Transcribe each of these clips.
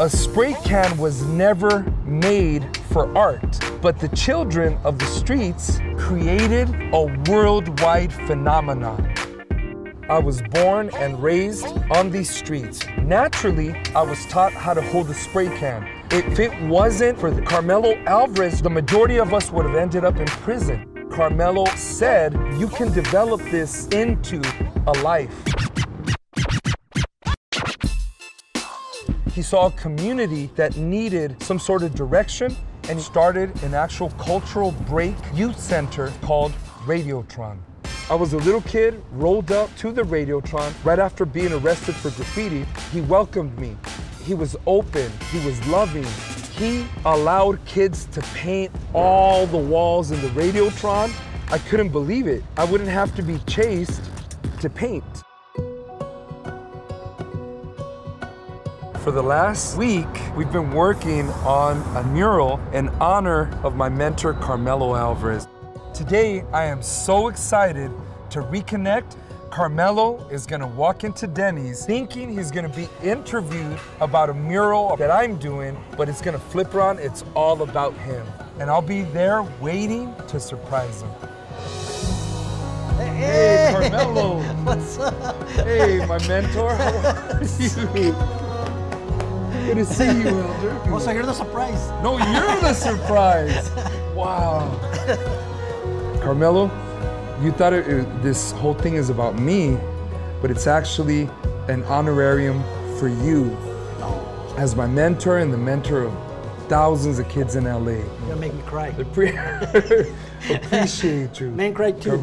A spray can was never made for art, but the children of the streets created a worldwide phenomenon. I was born and raised on these streets. Naturally, I was taught how to hold a spray can. If it wasn't for Carmelo Alvarez, the majority of us would have ended up in prison. Carmelo said, you can develop this into a life. He saw a community that needed some sort of direction and started an actual cultural break youth center called Radiotron. I was a little kid, rolled up to the Radiotron right after being arrested for graffiti. He welcomed me. He was open, he was loving. He allowed kids to paint all the walls in the Radiotron. I couldn't believe it. I wouldn't have to be chased to paint. For the last week, we've been working on a mural in honor of my mentor, Carmelo Alvarez. Today, I am so excited to reconnect. Carmelo is gonna walk into Denny's thinking he's gonna be interviewed about a mural that I'm doing, but it's gonna flip around, it's all about him. And I'll be there waiting to surprise him. Hey, Carmelo. What's up? Hey, my mentor, how are you? Good to see you, Elder. Oh, so you're the surprise. No, you're the surprise. Wow. Carmelo, you thought it, it- this whole thing is about me, but it's actually an honorarium for you as my mentor and the mentor of thousands of kids in LA. You're make me cry. Appre- Appreciate you. Man cried too.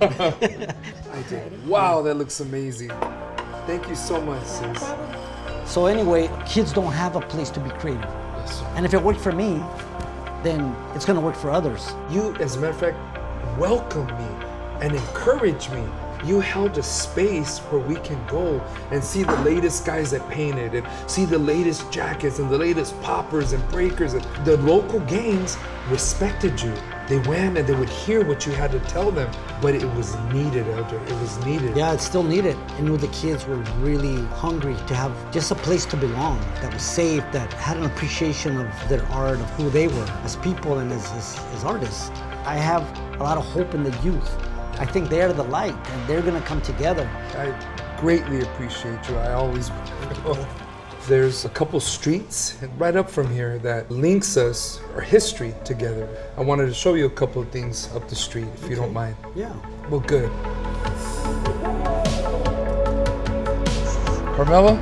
I did. Wow, that looks amazing. Thank you so much, sis. So anyway, kids don't have a place to be creative. Yes. And if it worked for me, then it's gonna work for others. You, as a matter of fact, welcomed me and encouraged me. You held a space where we can go and see the latest guys that painted and see the latest jackets and the latest poppers and breakers. And the local gangs respected you. They went and they would hear what you had to tell them, but it was needed, Elder. It was needed. Yeah, it's still needed. I knew the kids were really hungry to have just a place to belong that was safe, that had an appreciation of their art, of who they were as people and as, as, as artists. I have a lot of hope in the youth. I think they're the light and they're gonna come together. I greatly appreciate you. I always will. There's a couple streets right up from here that links us, our history together. I wanted to show you a couple of things up the street, if you don't mind. Yeah. Well, good. Carmelo,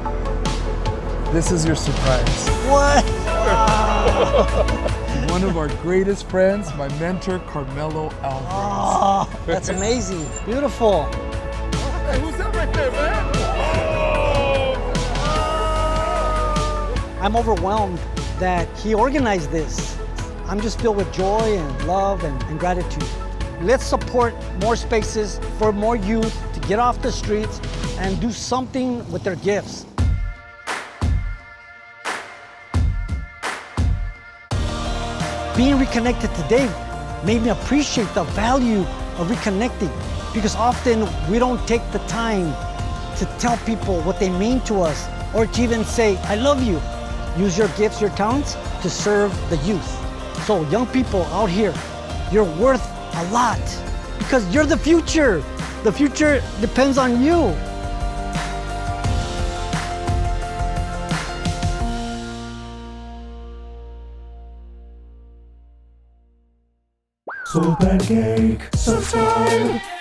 this is your surprise. What? One of our greatest friends, my mentor, Carmelo Alvarez. Oh, that's amazing. Beautiful. Hey, who's that right there, man? I'm overwhelmed that he organized this. I'm just filled with joy and love and, and gratitude. Let's support more spaces for more youth to get off the streets and do something with their gifts. Being reconnected today made me appreciate the value of reconnecting because often we don't take the time to tell people what they mean to us or to even say, I love you. Use your gifts, your talents to serve the youth. So, young people out here, you're worth a lot because you're the future. The future depends on you. SoulPancake, subscribe.